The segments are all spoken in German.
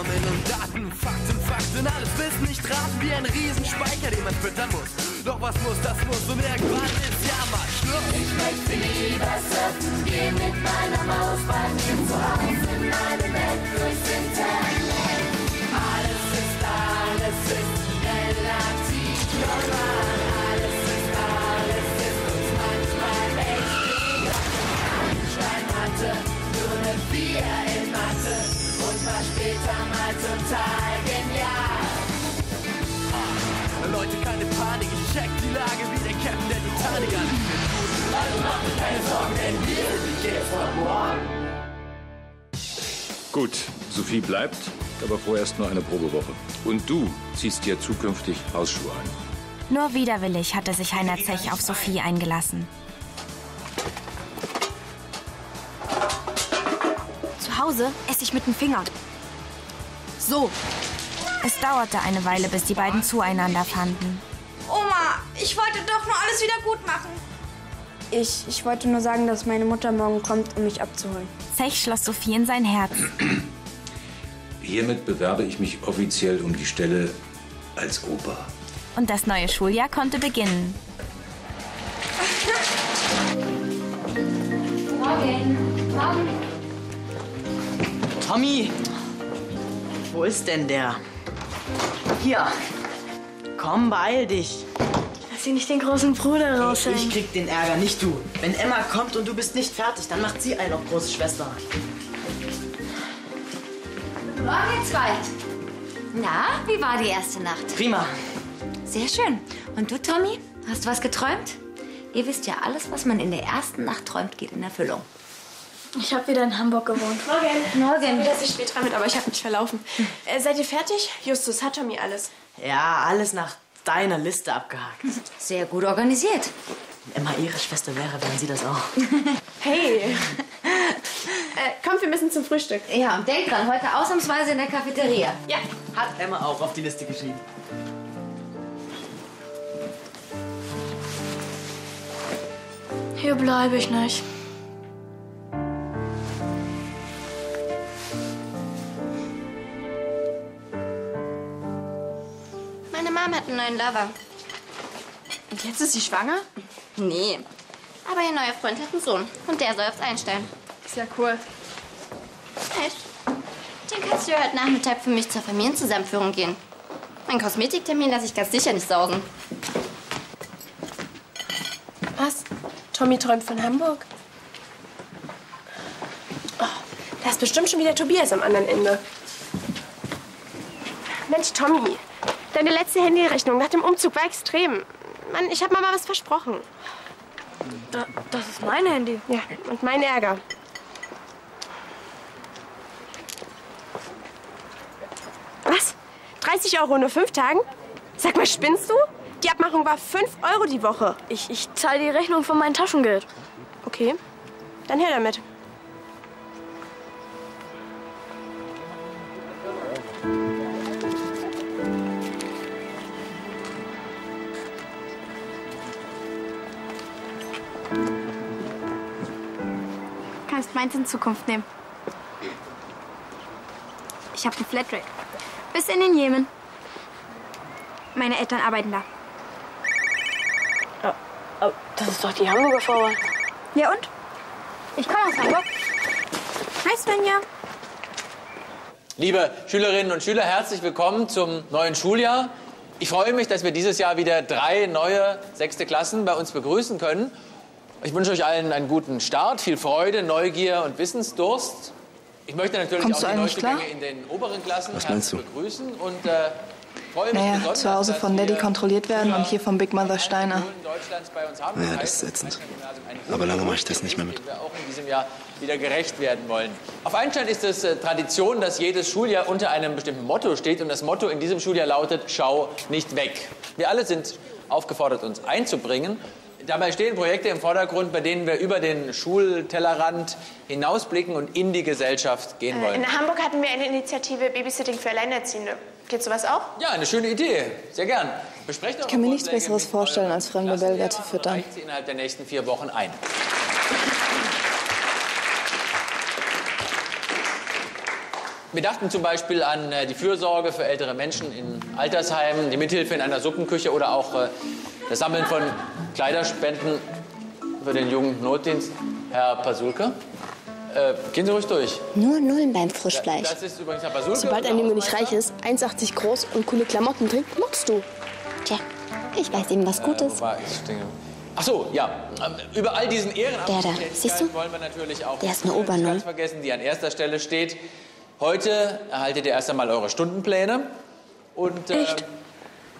Formeln und Daten, Fakten, Fakten, alles Wissen nicht raten wie ein Riesenspeicher, den man füttern muss. Doch was muss, das muss und irgendwann ist ja mal Schluss. Ich möchte lieber surfen gehen mit meiner Maus bei mir zu Hause in meine Welt durchs Internet. Alles ist alles ist relativ normal. Alles ist, alles ist uns manchmal echt egal. Schein hatte nur eine Gut, Sophie bleibt, aber vorerst nur eine Probewoche. Und du ziehst dir zukünftig Hausschuhe an. Nur widerwillig hatte sich Heiner Zech auf Sophie eingelassen. Zu Hause esse ich mit dem Finger. So. Es dauerte eine Weile, bis die beiden zueinander fanden. Oma, ich wollte doch nur alles wieder gut machen. Ich, ich wollte nur sagen, dass meine Mutter morgen kommt, um mich abzuholen. Zech schloss Sophie in sein Herz. Hiermit bewerbe ich mich offiziell um die Stelle als Opa. Und das neue Schuljahr konnte beginnen. Morgen. Morgen. Tommy! Wo ist denn der? Hier. Komm, beeil dich. Sie nicht den großen Bruder raushängen. Ich krieg den Ärger, nicht du. Wenn Emma kommt und du bist nicht fertig, dann macht sie einen auf große Schwester. Morgen, ihr zwei. Na, wie war die erste Nacht? Prima. Sehr schön. Und du, Tommy? Hast du was geträumt? Ihr wisst ja, alles, was man in der ersten Nacht träumt, geht in Erfüllung. Ich habe wieder in Hamburg gewohnt. Morgen. Morgen. Dass ich spät dran bin, aber ich habe mich verlaufen. Äh, seid ihr fertig? Justus, hat Tommy alles? Ja, alles nach deiner Liste abgehakt. Sehr gut organisiert. Wenn Emma ihre Schwester wäre, wären sie das auch. Hey. äh, kommt, wir müssen zum Frühstück. Ja, und denk dran, heute ausnahmsweise in der Cafeteria. Ja. Hat Emma auch auf die Liste geschrieben. Hier bleibe ich nicht. Einen neuen Lover. Und jetzt ist sie schwanger? Nee. Aber ihr neuer Freund hat einen Sohn. Und der soll aufs Einstellen. Ist ja cool. Echt? Den kannst du ja heute Nachmittag für mich zur Familienzusammenführung gehen. Mein Kosmetiktermin lasse ich ganz sicher nicht sausen. Was? Tommy träumt von Hamburg? Oh, da ist bestimmt schon wieder Tobias am anderen Ende. Mensch, Tommy. Deine letzte Handyrechnung nach dem Umzug war extrem. Mann, ich habe Mama was versprochen. das ist mein Handy. Ja, und mein Ärger. Was? 30 Euro in nur fünf Tagen? Sag mal, spinnst du? Die Abmachung war 5 Euro die Woche. Ich, ich zahle die Rechnung von meinem Taschengeld. Okay, dann her damit. Kannst meins in Zukunft nehmen. Ich habe eine Flatrate. Bis in den Jemen. Meine Eltern arbeiten da. Das ist doch die Hamburger Vorwahl. Ja und? Ich komme aus Hamburg. Hi Svenja. Liebe Schülerinnen und Schüler, herzlich willkommen zum neuen Schuljahr. Ich freue mich, dass wir dieses Jahr wieder drei neue sechste Klassen bei uns begrüßen können. Ich wünsche euch allen einen guten Start, viel Freude, Neugier und Wissensdurst. Ich möchte natürlich Kommst auch die Neuzugänge in den oberen Klassen herzlich begrüßen und äh, freue mich Naja, zu Hause von Daddy kontrolliert werden und hier von Big Mother Steiner. Deutschlands bei uns haben. Naja, das ist ätzend. Aber lange mache ich das nicht mehr mit. Wir auch in diesem Jahr wieder gerecht werden wollen. Auf Einstein ist es äh, Tradition, dass jedes Schuljahr unter einem bestimmten Motto steht. Und das Motto in diesem Schuljahr lautet, schau nicht weg. Wir alle sind aufgefordert, uns einzubringen. Dabei stehen Projekte im Vordergrund, bei denen wir über den Schultellerrand hinausblicken und in die Gesellschaft gehen wollen. In Hamburg hatten wir eine Initiative Babysitting für Alleinerziehende. Geht sowas auch? Ja, eine schöne Idee. Sehr gern. Besprecht Ich kann mir nichts Besseres vorstellen, als fremde Belgier zu füttern. reicht sie innerhalb der nächsten vier Wochen ein. Wir dachten zum Beispiel an äh, die Fürsorge für ältere Menschen in Altersheimen, die Mithilfe in einer Suppenküche oder auch äh, das Sammeln von Kleiderspenden für den jungen Notdienst. Herr Pasulke, äh, gehen Sie ruhig durch. Nur Nullen beim Frischfleisch. Das ist übrigens Herr Pasulke. Sobald ein Junge nicht reich ist, 1,80 groß und coole Klamotten trägt, mockst du. Tja, ich weiß ihm was Gutes. Äh. Ach so, ja. Ähm, Über all diesen ehrenamtlichen Der da, siehst du? wollen wir natürlich auch Der ist eine Obernull. vergessen, die an erster Stelle steht. Heute erhaltet ihr erst einmal eure Stundenpläne und äh, Echt?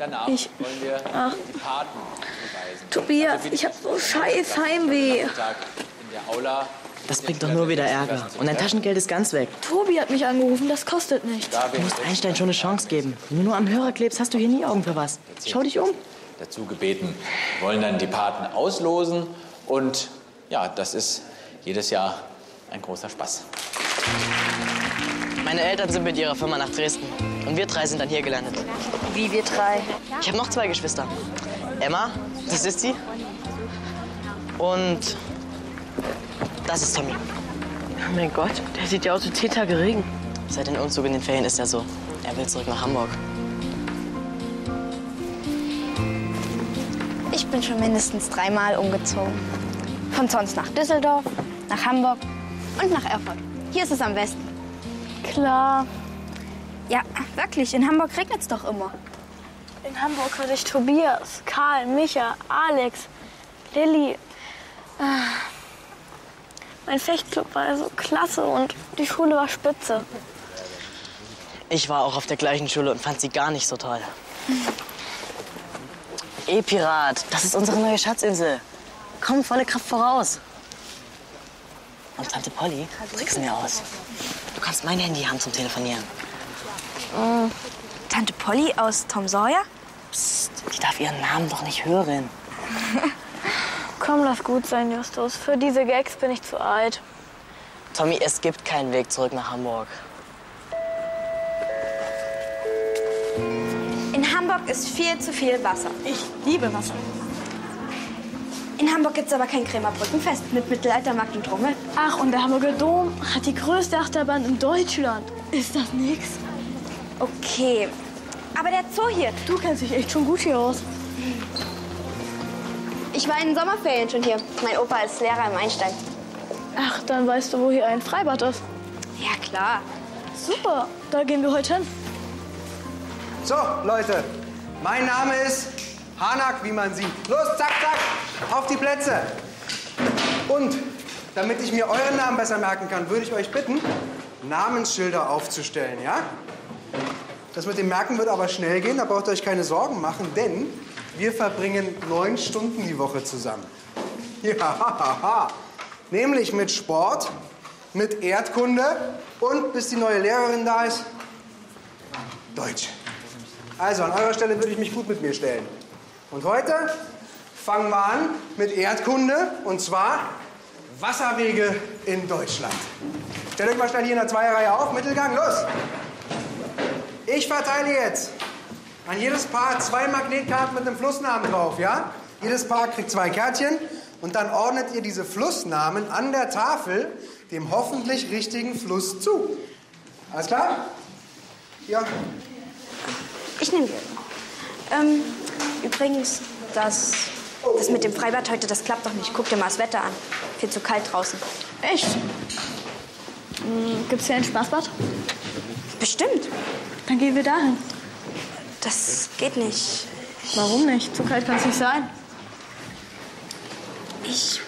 Danach Ich- wollen wir Ach. die Paten zuweisen. Tobias, Also ich hab so scheiß Heimweh. Tag in der Aula. Das bringt doch nur wieder Ärger. Und dein Taschengeld ist ganz weg. Tobi hat mich angerufen, das kostet nichts. Du musst Einstein schon eine Chance geben. Wenn du nur am Hörer klebst, hast du hier nie Augen für was. Schau dich um. dazu gebeten. Wir wollen dann die Paten auslosen und ja, das ist jedes Jahr ein großer Spaß. Meine Eltern sind mit ihrer Firma nach Dresden. Und wir drei sind dann hier gelandet. Wie wir drei? Ich habe noch zwei Geschwister. Emma, das ist sie. Und das ist Tommy. Oh mein Gott, der sieht ja aus wie zehn Tage Regen. Seit dem Umzug in den Ferien ist er so. Er will zurück nach Hamburg. Ich bin schon mindestens dreimal umgezogen. Von Zons nach Düsseldorf, nach Hamburg und nach Erfurt. Hier ist es am besten. Klar. Ja, wirklich, in Hamburg regnet es doch immer. In Hamburg hatte ich Tobias, Karl, Micha, Alex, Lilly. Ah. Mein Fechtclub war so klasse und die Schule war spitze. Ich war auch auf der gleichen Schule und fand sie gar nicht so toll. E-Pirat, das ist unsere neue Schatzinsel. Komm, volle Kraft voraus. Und Tante Polly, trickst mir aus. Du kannst mein Handy haben zum Telefonieren. Äh, Tante Polly aus Tom Sawyer? Psst, die darf ihren Namen doch nicht hören. Komm, lass gut sein, Justus. Für diese Gags bin ich zu alt. Tommy, es gibt keinen Weg zurück nach Hamburg. In Hamburg ist viel zu viel Wasser. Ich liebe Wasser. In Hamburg gibt es aber kein Krämerbrückenfest mit Mittelaltermarkt und Trommel. Ach, und der Hamburger Dom hat die größte Achterbahn in Deutschland. Ist das nix? Okay, aber der Zoo hier. Du kennst dich echt schon gut hier aus. Ich war in den Sommerferien schon hier. Mein Opa ist Lehrer im Einstein. Ach, dann weißt du, wo hier ein Freibad ist. Ja, klar. Super, da gehen wir heute hin. So, Leute, mein Name ist Hanak, wie man sieht. Los, zack, zack, auf die Plätze. Und damit ich mir euren Namen besser merken kann, würde ich euch bitten, Namensschilder aufzustellen, ja? Das mit dem Merken wird aber schnell gehen, da braucht ihr euch keine Sorgen machen, denn wir verbringen neun Stunden die Woche zusammen. Ja, nämlich mit Sport, mit Erdkunde und, bis die neue Lehrerin da ist, Deutsch. Also an eurer Stelle würde ich mich gut mit mir stellen. Und heute fangen wir an mit Erdkunde und zwar Wasserwege in Deutschland. Stellt euch mal schnell hier in der Zweierreihe auf, Mittelgang, los! Ich verteile jetzt an jedes Paar zwei Magnetkarten mit einem Flussnamen drauf, ja? Jedes Paar kriegt zwei Kärtchen und dann ordnet ihr diese Flussnamen an der Tafel dem hoffentlich richtigen Fluss zu. Alles klar? Ja, Ich nehme die. Ähm, übrigens, das, das mit dem Freibad heute, das klappt doch nicht. Guck dir mal das Wetter an. Viel zu kalt draußen. Echt? Hm, Gibt's hier ein Spaßbad? Bestimmt. Dann gehen wir dahin. Das geht nicht. Warum nicht? Zu kalt kann es nicht sein. Ich.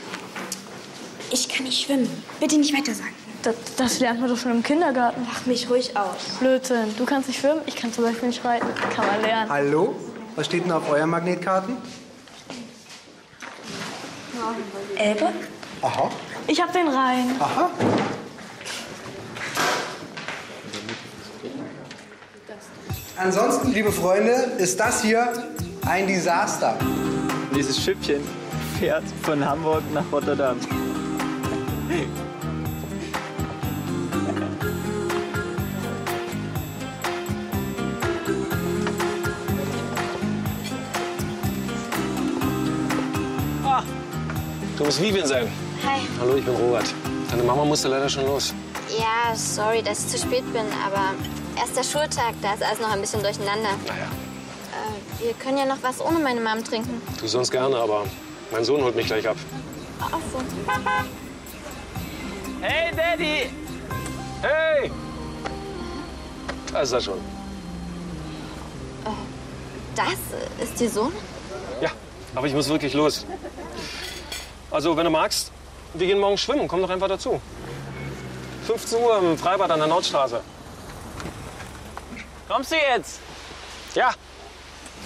Ich kann nicht schwimmen. Bitte nicht weiter sagen. Das, das lernt man doch schon im Kindergarten. Mach mich ruhig aus. Blödsinn. Du kannst nicht schwimmen, ich kann zum Beispiel nicht reiten. Kann man lernen. hallo? Was steht denn auf euren Magnetkarten? Elbe? Aha. Ich hab den Rhein. Aha. Ansonsten, liebe Freunde, ist das hier ein Desaster. Dieses Schiffchen fährt von Hamburg nach Rotterdam. Du musst Vivian sein. Hi. Hallo, ich bin Robert. Deine Mama musste leider schon los. Ja, sorry, dass ich zu spät bin, aber erst der Schultag, da ist alles noch ein bisschen durcheinander. Naja. Äh, wir können ja noch was ohne meine Mom trinken. Du sonst gerne, aber mein Sohn holt mich gleich ab. Ach so. Hey, Daddy! Hey! Da ist er schon. Das ist Ihr Sohn? Ja, aber ich muss wirklich los. Also, wenn du magst, wir gehen morgen schwimmen. Komm doch einfach dazu. 15 Uhr im Freibad an der Nordstraße. Kommst du jetzt? Ja.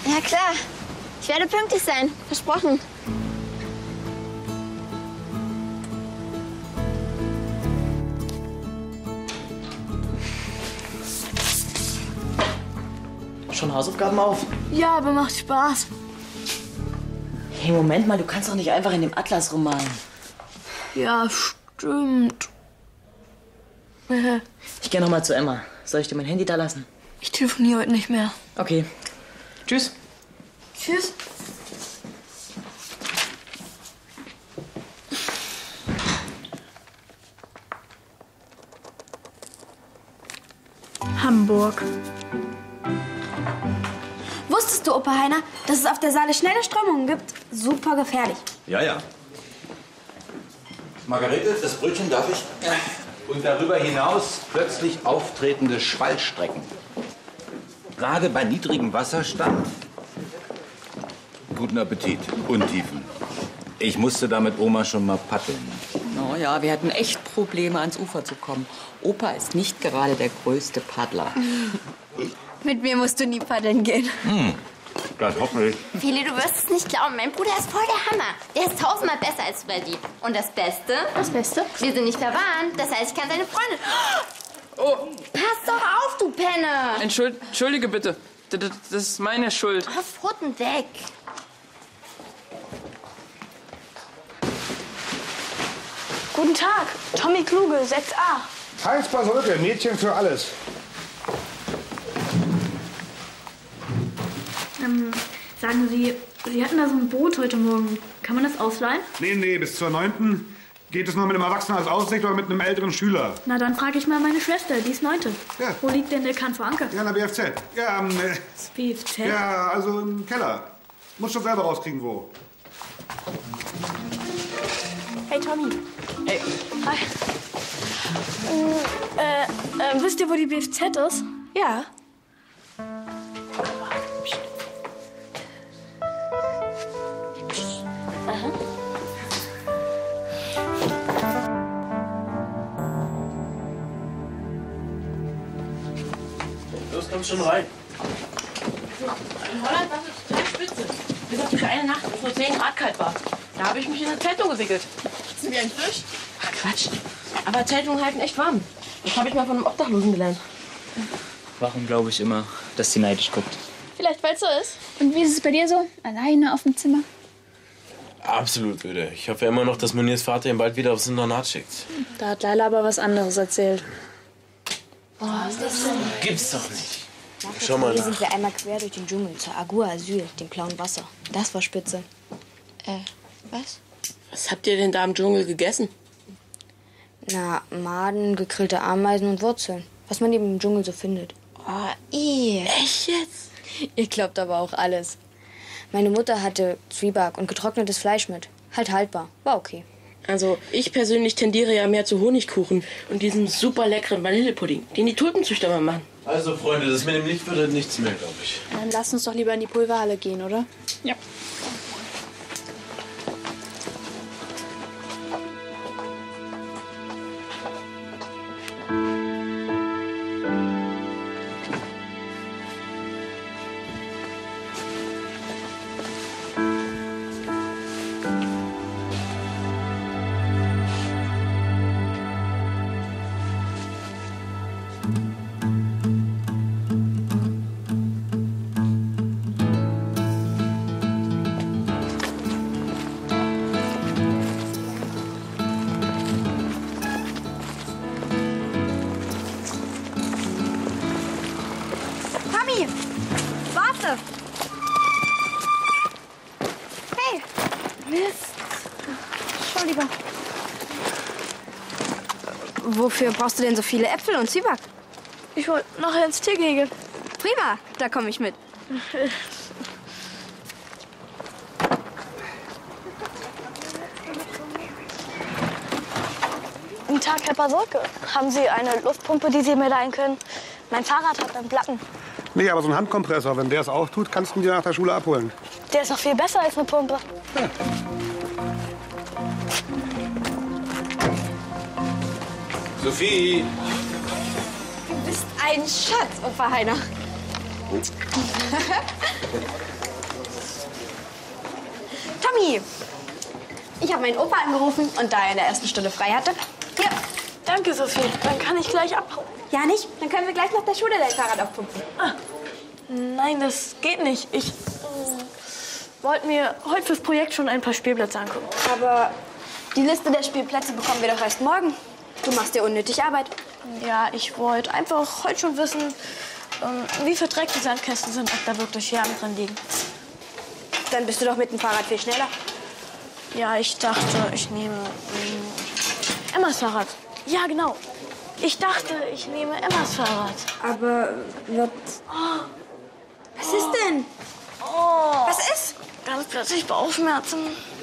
Ja, klar. Ich werde pünktlich sein. Versprochen. Schon Hausaufgaben auf? Ja, aber macht Spaß. Hey, Moment mal, du kannst doch nicht einfach in dem Atlas rummalen. Ja, stimmt. Ich gehe noch mal zu Emma. Soll ich dir mein Handy da lassen? Ich telefoniere heute nicht mehr. Okay. Tschüss. Tschüss. Hamburg. Wusstest du, Opa Heiner, dass es auf der Saale schnelle Strömungen gibt? Super gefährlich. Ja, ja. Margarete, das Brötchen darf ich? Und darüber hinaus plötzlich auftretende Schwallstrecken. Gerade bei niedrigem Wasserstand. Guten Appetit. Untiefen. Ich musste da mit Oma schon mal paddeln. Oh ja, wir hatten echt Probleme, ans Ufer zu kommen. Opa ist nicht gerade der größte Paddler. Mit mir musst du nie paddeln gehen. Hm, das hoffentlich. Feli, du wirst es nicht glauben. Mein Bruder ist voll der Hammer. Der ist tausendmal besser als Freddy. Und das Beste? Das Beste? Wir sind nicht verwandt. Das heißt, ich kann seine Freundin. Oh! Pass doch auf, du Penner! Entschuld, Entschuldige bitte. D- d- Das ist meine Schuld. Oh, Pfoten weg. Guten Tag, Tommy Kluge, 6a. Heinz Basolke, Mädchen für alles. Ähm, sagen Sie, Sie hatten da so ein Boot heute Morgen. Kann man das ausleihen? Nee, nee, bis zur 9. geht es nur mit einem Erwachsenen als Aussicht oder mit einem älteren Schüler. Na, dann frage ich mal meine Schwester, die ist Neunte. Ja. Wo liegt denn der Kahn vor Anker? Ja, in der BFZ. Ja, ähm, äh, BFZ? ja, also im Keller. Muss schon selber rauskriegen, wo. Hey, Tommy. Hey. Hi. Äh, äh, wisst ihr, wo die BFZ ist? Ja. Komm schon rein. In Holland war es total spitze. Bis auf diese eine Nacht, wo es nur 10 Grad kalt war. Da habe ich mich in eine Zeitung gewickelt. Sitzen wie ein Fisch? Ach, Quatsch. Aber Zeitungen halten echt warm. Das habe ich mal von einem Obdachlosen gelernt. Warum glaube ich immer, dass sie neidisch guckt? Vielleicht, weil es so ist. Und wie ist es bei dir so? Alleine auf dem Zimmer? Absolut öde. Ich hoffe immer noch, dass Moniers Vater ihn bald wieder aufs Internat schickt. Da hat Leila aber was anderes erzählt. Boah, ist das denn? Gibt's doch nicht. Schau mal Hier sind wir einmal quer durch den Dschungel zur Agua Asyl, dem blauen Wasser. Das war spitze. Äh, was? Was habt ihr denn da im Dschungel gegessen? Na, Maden, gegrillte Ameisen und Wurzeln. Was man eben im Dschungel so findet. Oh, ih. Echt jetzt? Ihr glaubt aber auch alles. Meine Mutter hatte Zwieback und getrocknetes Fleisch mit. Halt haltbar. War okay. Also, ich persönlich tendiere ja mehr zu Honigkuchen und diesem super leckeren Vanillepudding, den die Tulpenzüchter mal machen. Also, Freunde, das mit dem Licht wird nichts mehr, glaube ich. Dann lass uns doch lieber in die Pulverhalle gehen, oder? Ja. Wofür brauchst du denn so viele Äpfel und Zwieback? Ich wollte nachher ins Tiergehege. Prima, da komme ich mit. Guten Tag, Herr Pasolke. Haben Sie eine Luftpumpe, die Sie mir leihen können? Mein Fahrrad hat einen Platten. Nee, aber so ein Handkompressor, wenn der es auch tut, kannst du ihn dir nach der Schule abholen. Der ist noch viel besser als eine Pumpe. Sophie! Du bist ein Schatz, Opa Heiner. Tommy, ich habe meinen Opa angerufen und da er in der ersten Stunde frei hatte. Hier. Danke, Sophie. Dann kann ich gleich abhauen. Ja, nicht? Dann können wir gleich nach der Schule dein Fahrrad aufpumpen. Ah. Nein, das geht nicht. Ich äh, wollte mir heute fürs Projekt schon ein paar Spielplätze angucken. Aber die Liste der Spielplätze bekommen wir doch erst morgen. Du machst dir unnötig Arbeit. Ja, ich wollte einfach heute schon wissen, ähm, wie verdreckt die Sandkästen sind, ob da wirklich Scherben drin liegen. Dann bist du doch mit dem Fahrrad viel schneller. Ja, ich dachte, ich nehme ähm, Emmas Fahrrad. Ja, genau. Ich dachte, ich nehme Emmas Fahrrad. Aber wird... Was ist denn? Oh. Was ist? Ganz plötzlich Bauchschmerzen.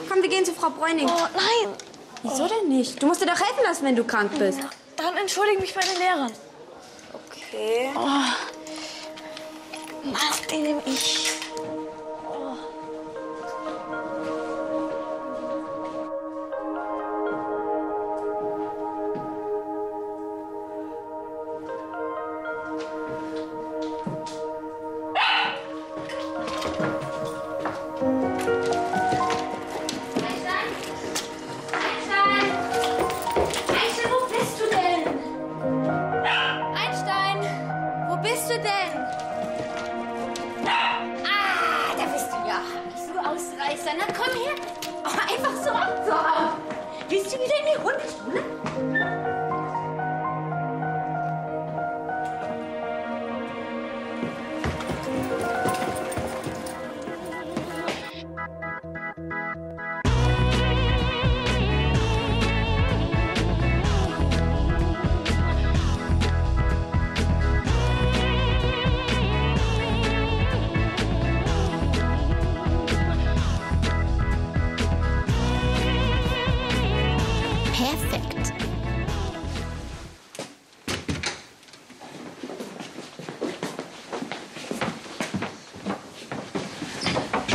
Komm, wir gehen zu Frau Bräuning. Oh, nein. Wieso denn nicht? Du musst dir doch helfen lassen, wenn du krank bist. Dann entschuldige mich bei den Lehrern. Okay. Oh. Na, den nehme ich. Na komm her. Oh, einfach so abzuhauen. Willst du wieder in die Hundeschule?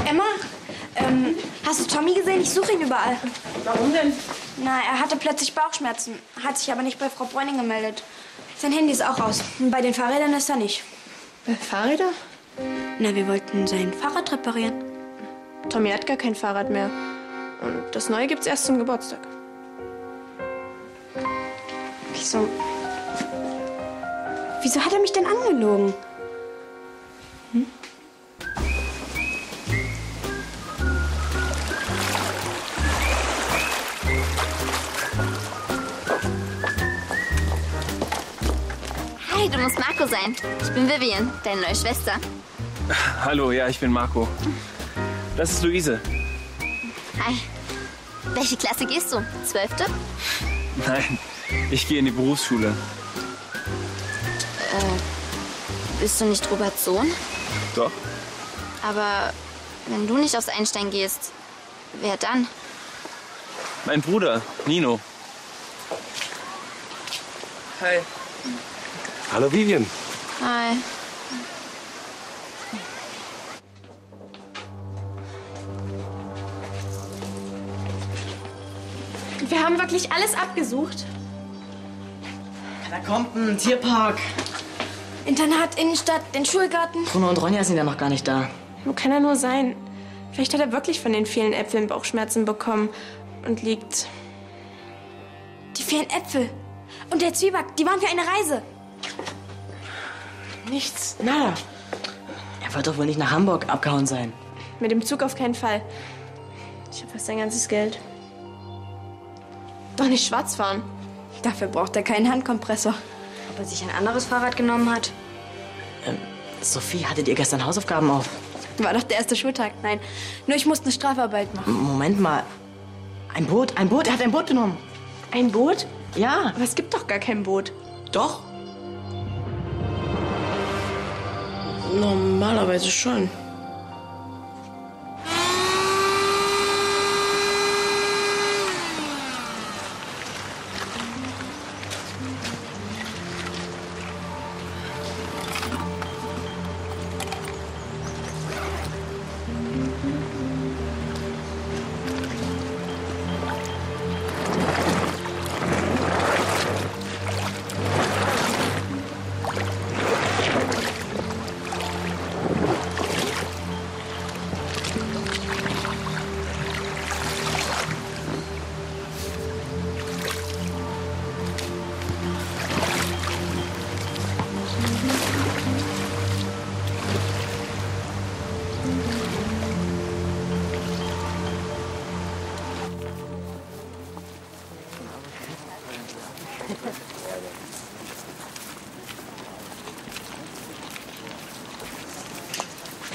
Emma, ähm, hast du Tommy gesehen? Ich suche ihn überall. Warum denn? Na, er hatte plötzlich Bauchschmerzen, hat sich aber nicht bei Frau Bräuning gemeldet. Sein Handy ist auch aus. Und bei den Fahrrädern ist er nicht. Äh, Fahrräder? Na, wir wollten sein Fahrrad reparieren. Tommy hat gar kein Fahrrad mehr. Und das neue gibt's erst zum Geburtstag. Wieso? Wieso hat er mich denn angelogen? Hi, Marco sein. Ich bin Vivian, deine neue Schwester. Hallo, ja, ich bin Marco. Das ist Luise. Hi. Welche Klasse gehst du? Zwölfte? Nein, ich gehe in die Berufsschule. Äh, bist du nicht Roberts Sohn? Doch. Aber wenn du nicht aufs Einstein gehst, wer dann? Mein Bruder, Nino. Hi. Hallo Vivian. Hi. Wir haben wirklich alles abgesucht. Katakomben, Tierpark. Internat, Innenstadt, den Schulgarten. Bruno und Ronja sind ja noch gar nicht da. Wo kann er nur sein? Vielleicht hat er wirklich von den vielen Äpfeln Bauchschmerzen bekommen und liegt. Die vielen Äpfel. Und der Zwieback, die waren für eine Reise. Nichts, nada. Er wird doch wohl nicht nach Hamburg abgehauen sein. Mit dem Zug auf keinen Fall. Ich habe fast sein ganzes Geld. Doch nicht schwarz fahren. Dafür braucht er keinen Handkompressor. Ob er sich ein anderes Fahrrad genommen hat? Ähm, Sophie, hattet ihr gestern Hausaufgaben auf? War doch der erste Schultag. Nein, nur ich musste eine Strafarbeit machen. M Moment mal. Ein Boot, ein Boot, er hat ein Boot genommen. Ein Boot? Ja. Aber es gibt doch gar kein Boot. Doch. Normalerweise schon.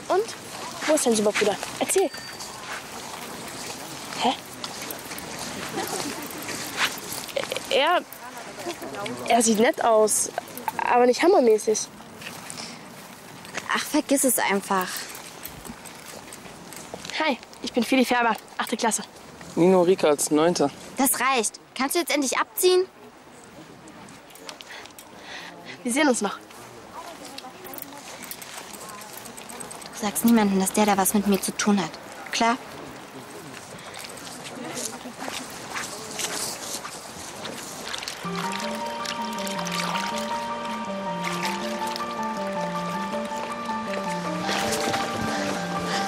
Und? Wo ist dein Superbruder? Erzähl. Hä? Er. Er sieht nett aus, aber nicht hammermäßig. Ach, vergiss es einfach. Hi, ich bin Philipp Färber, 8. Klasse. Nino Rika als Neunter. Das reicht. Kannst du jetzt endlich abziehen? Wir sehen uns noch. Du sagst niemandem, dass der da was mit mir zu tun hat. Klar?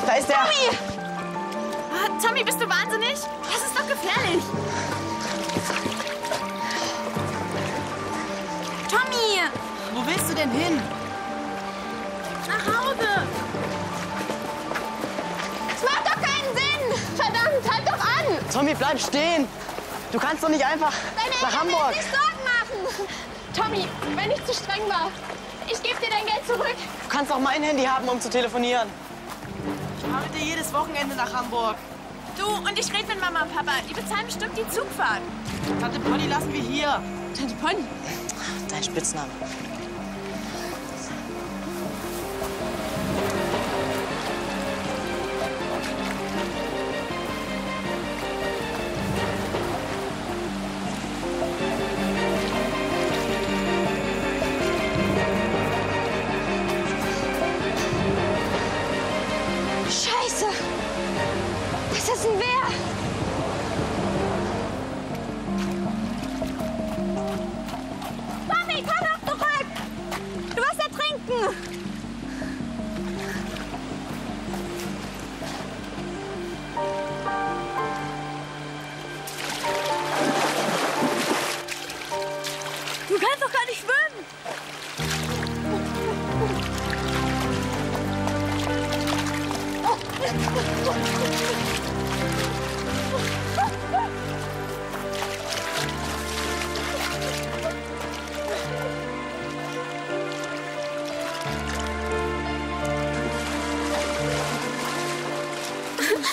Da ist er. Tommy! Ah, Tommy, bist du wahnsinnig? Das ist doch gefährlich. Denn hin? Nach Hause! Das macht doch keinen Sinn! Verdammt, halt doch an! Tommy, bleib stehen. Du kannst doch nicht einfach Deine nach Eltern Hamburg. sich Sorgen machen! Tommy, wenn ich zu streng war, ich gebe dir dein Geld zurück. Du kannst auch mein Handy haben, um zu telefonieren. Ich fahre mit dir jedes Wochenende nach Hamburg. Du, und ich rede mit Mama und Papa. Die bezahlen bestimmt die Zugfahrt. Tante Polly lassen wir hier. Tante Polly? Dein Spitzname.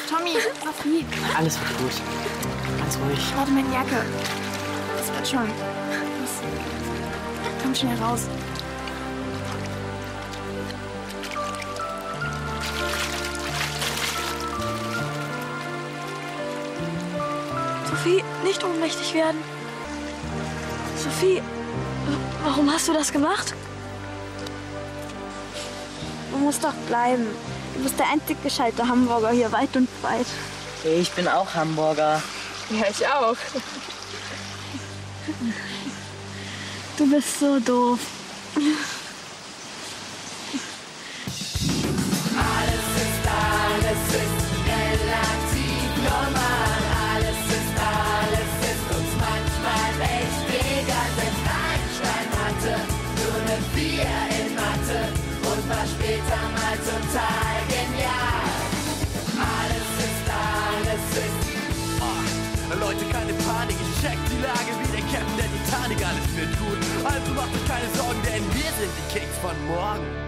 Tommy, Sophie, Alles wird gut. Ganz ruhig. warte meine Jacke. Das wird schon. Komm schnell raus. Sophie, nicht ohnmächtig werden. Sophie, warum hast du das gemacht? Du musst doch bleiben. Du bist der einzig gescheite Hamburger hier weit und breit. Ich bin auch Hamburger. Ja, ich auch. Du bist so doof. Kings von morgen.